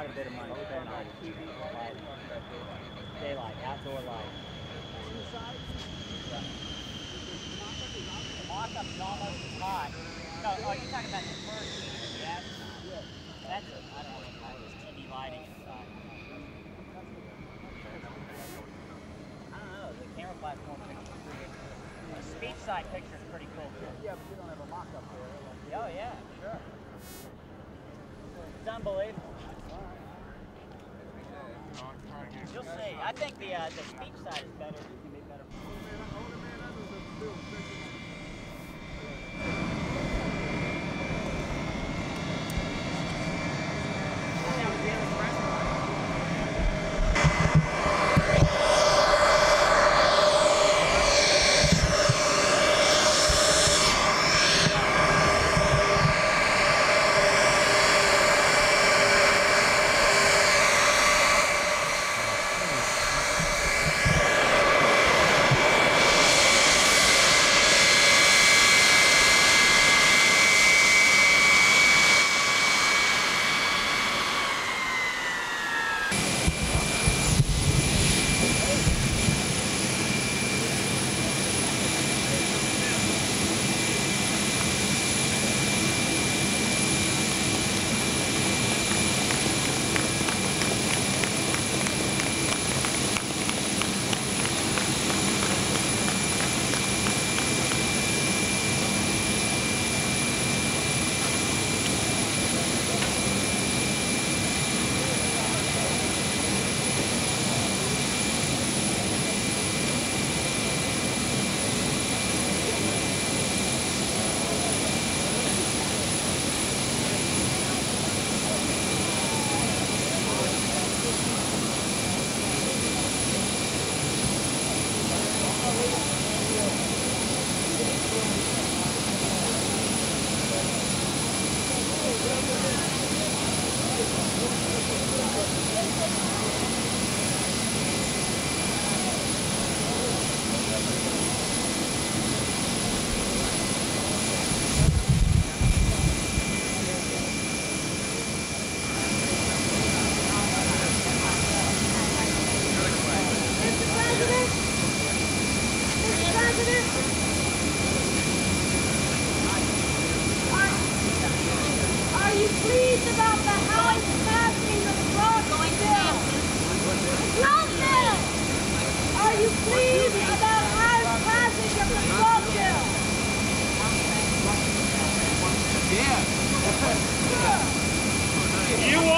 quite a bit of money spent on lighting, daylight, outdoor light. Yeah. Mock-up's almost as hot. No, oh, you're talking about the first heater, yes? That's, a, I don't know what that is, TV lighting inside. I don't know, the camera platform picture is pretty The speech side picture is pretty cool too. Yeah, but you don't have a mock-up there. Oh yeah, sure. It's unbelievable. You'll see. I think the uh, the speech side is better. Be better.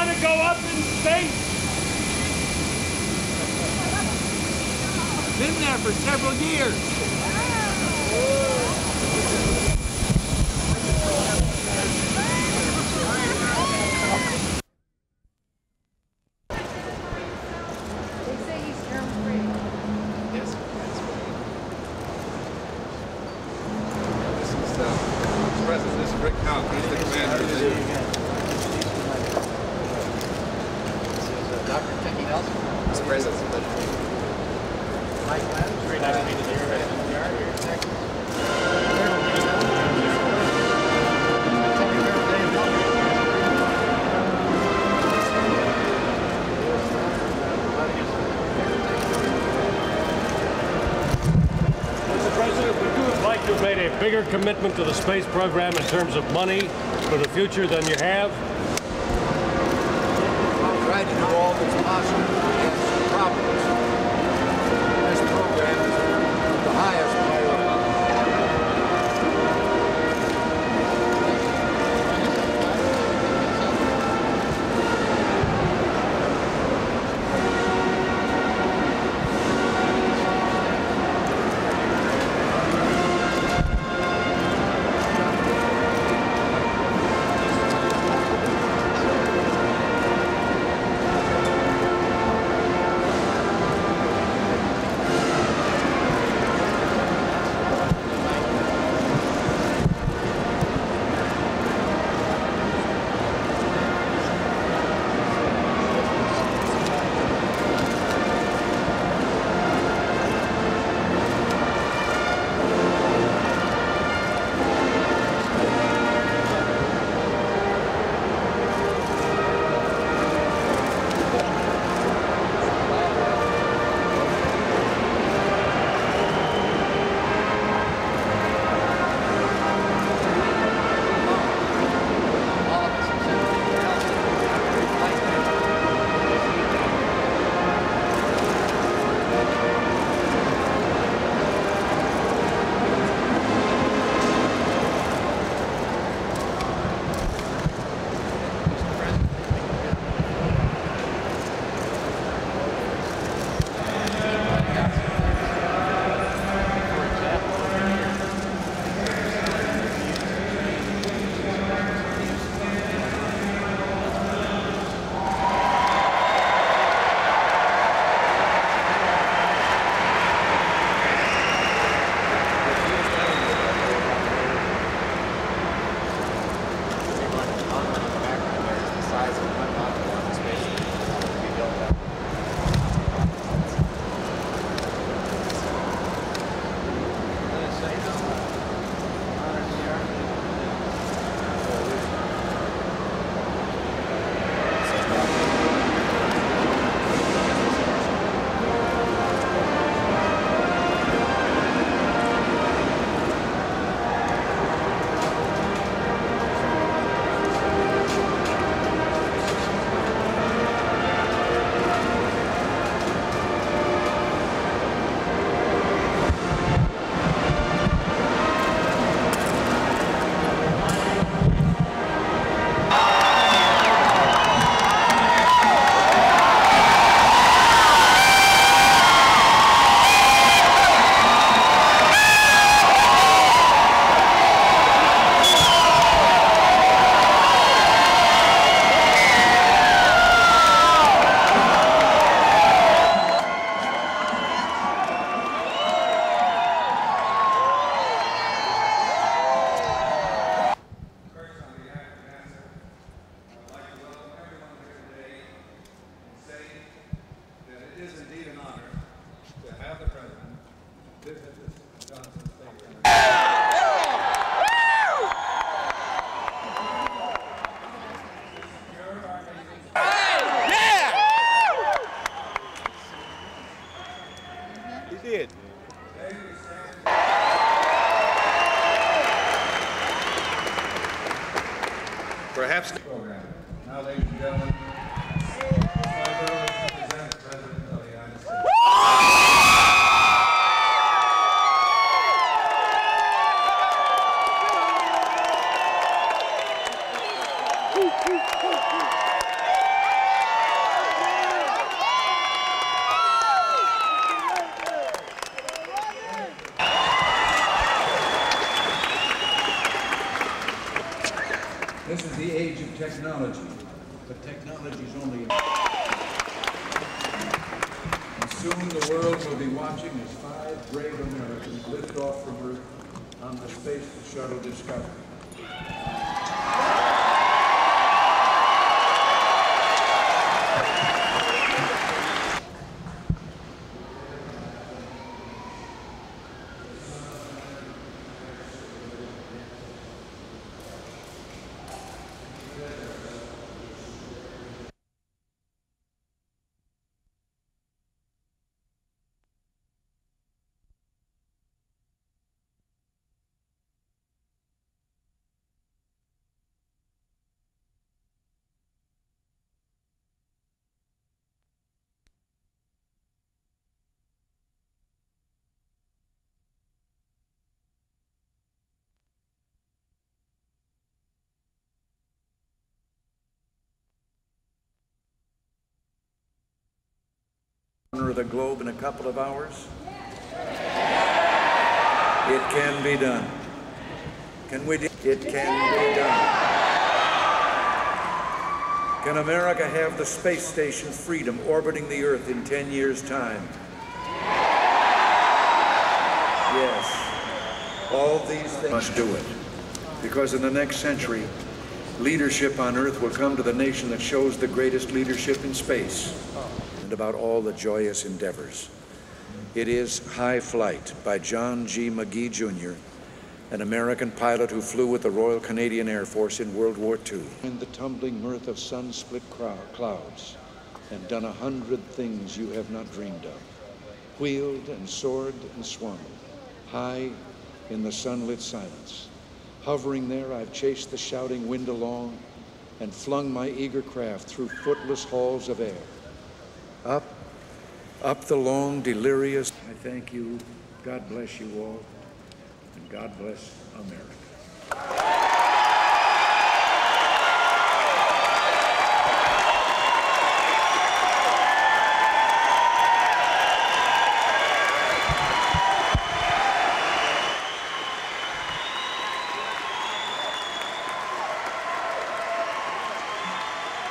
Want to go up in space? Been there for several years. They say he's germ-free. Yes, that's right. This is uh, President, this is Rick Hauck, he's the commander. of the- Dr. Pinky Nelson. Mr. President, it's a pleasure. Mike Adams. Very nice to meet you. Mr. President, would you have liked to have made a bigger commitment to the space program in terms of money for the future than you have? To do all that's possible. Problems. This is the age of technology, but technology is only. And soon the world will be watching as five brave Americans lift off from Earth on the Space Shuttle Discovery. Of the globe in a couple of hours? It can be done. Can we? do- It can be done. Can America have the space station Freedom orbiting the Earth in 10 years' time? Yes. All these things must do it. Because in the next century, leadership on Earth will come to the nation that shows the greatest leadership in space and about all the joyous endeavors. It is High Flight by John G. Magee, Jr., an American pilot who flew with the Royal Canadian Air Force in World War II. In the tumbling mirth of sun-split clouds, and done a hundred things you have not dreamed of. Wheeled and soared and swung, high in the sunlit silence. Hovering there, I've chased the shouting wind along and flung my eager craft through footless halls of air. Up, up the long, delirious. I thank you. God bless you all. And God bless America.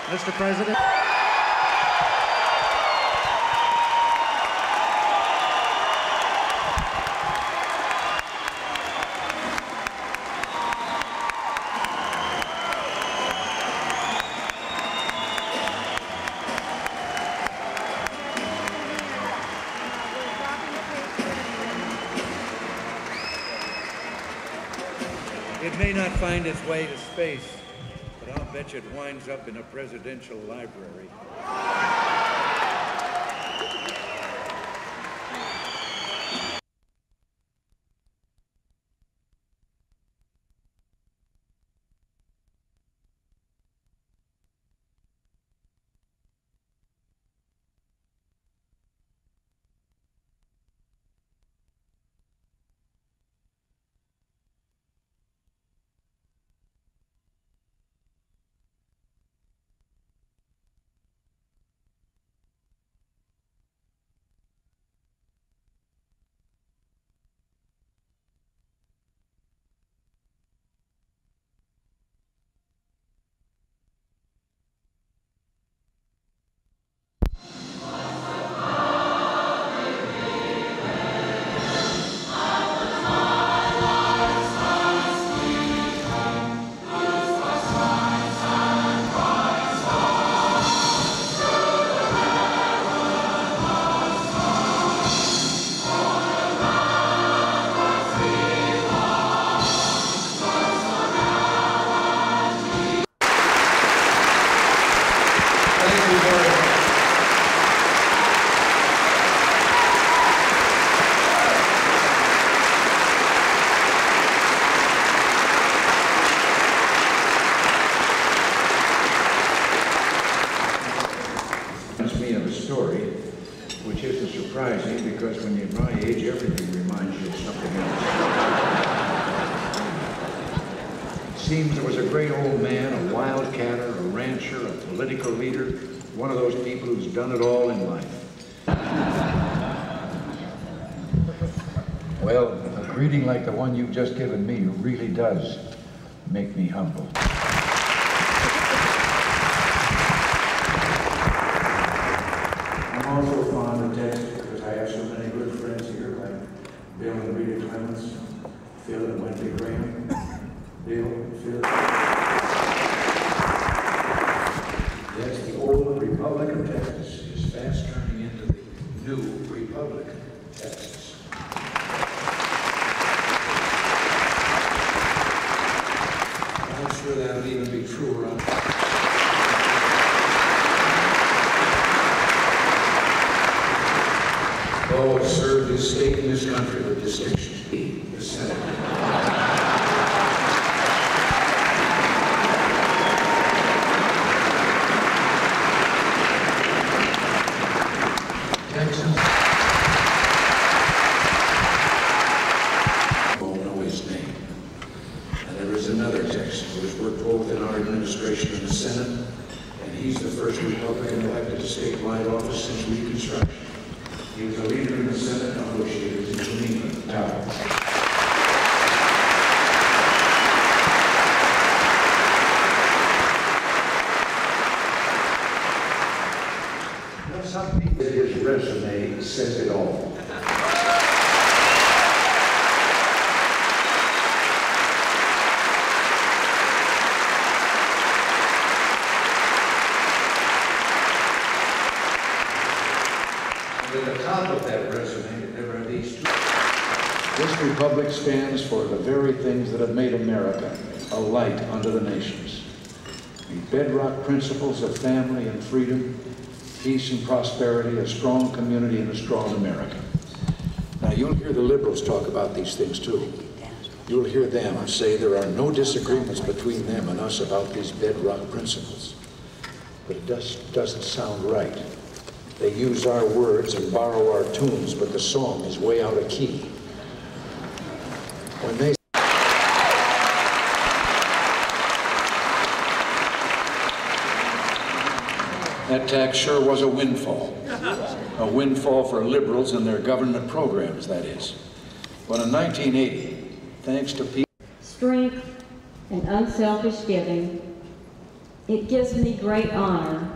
Mr. President. It may not find its way to space, but I'll bet you it winds up in a presidential library. Well, a greeting like the one you've just given me really does make me humble. I'm also fond of Texas because I have so many good friends here, like Bill and Rita Clements, Phil and Wendy Gramm, Bill, Phil. Yes, the old Republic of Texas is fast turning into the new Republic of Texas. Sure that'll even be true around. Oh, served his state and his country with distinction. The Senate. Texas. Won't know his name. And there is another Texan who has worked both in our administration and the Senate, and he's the first Republican elected to statewide office since Reconstruction. He was a leader in the Senate negotiators in Geneva, Tower. Well, some people, his resume says it all. And at the top of that resume, there are these two. This republic stands for the very things that have made America a light unto the nations. The bedrock principles of family and freedom, peace and prosperity, a strong community, and a strong America. Now, you'll hear the liberals talk about these things too. You'll hear them say there are no disagreements between them and us about these bedrock principles. But it just doesn't sound right. They use our words and borrow our tunes, but the song is way out of key. When they That tax sure was a windfall. A windfall for liberals and their government programs, that is. But in 1980, thanks to people strength, and unselfish giving, it gives me great honor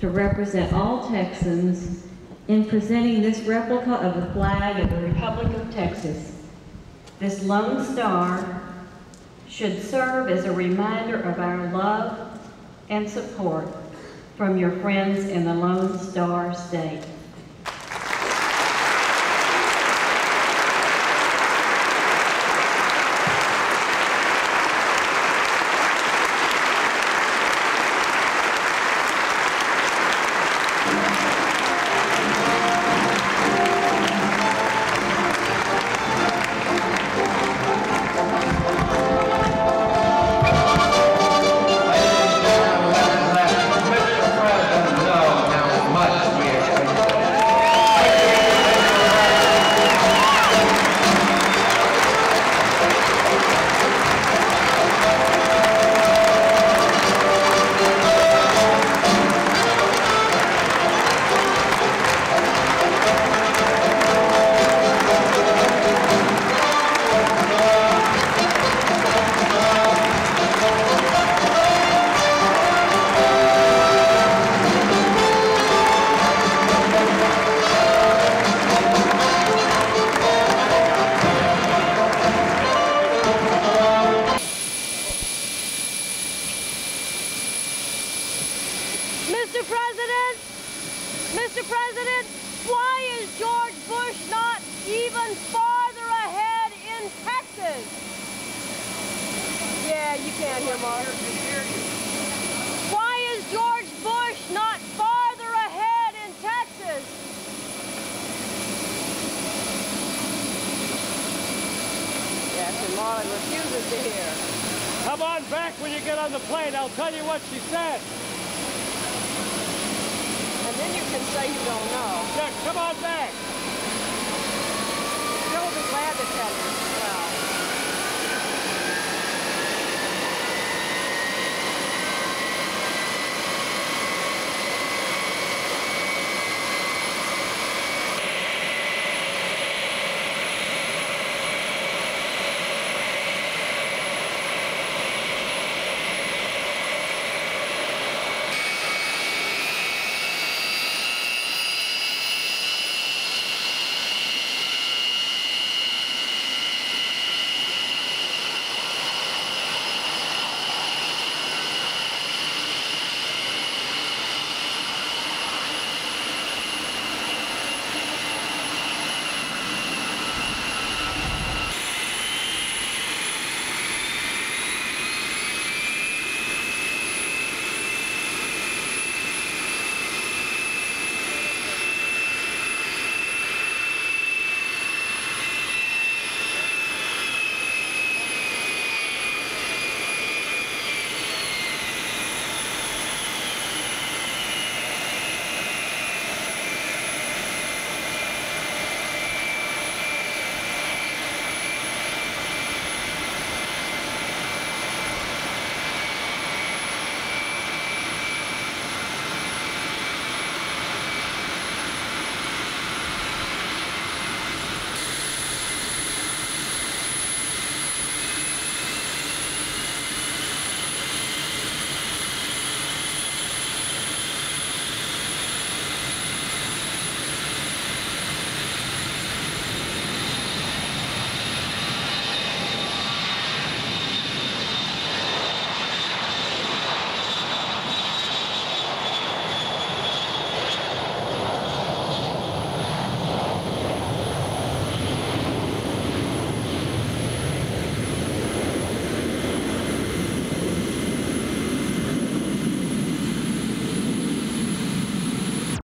to represent all Texans in presenting this replica of the flag of the Republic of Texas. This Lone Star should serve as a reminder of our love and support from your friends in the Lone Star State. And refuses to hear. Come on back when you get on the plane. I'll tell you what she said. And then you can say you don't know. Chuck, come on back. He'll be glad to tell you.